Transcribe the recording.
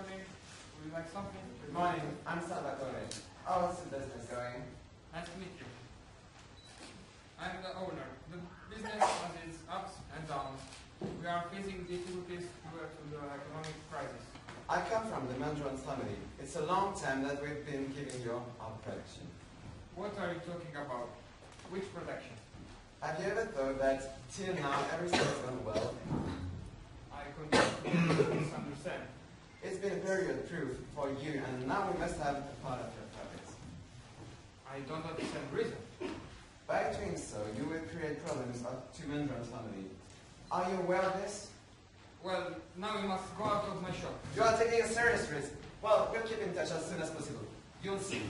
Good morning. I'm Salvatore. How's the business going? Nice to meet you. I'm the owner. The business has its ups and downs. We are facing difficulties due to the economic crisis. I come from the Mandrons family. It's a long time that we've been giving you our protection. What are you talking about? Which protection? Have you ever thought that till now everything has gone well? I continue to misunderstand. It's been a period of truth for you, and now we must have a part of your profits. I don't understand reason. By doing so, you will create problems to Mandrons family. Are you aware of this? Well, now you must go out of my shop. You are taking a serious risk. Well, we'll keep in touch as soon as possible. You'll see.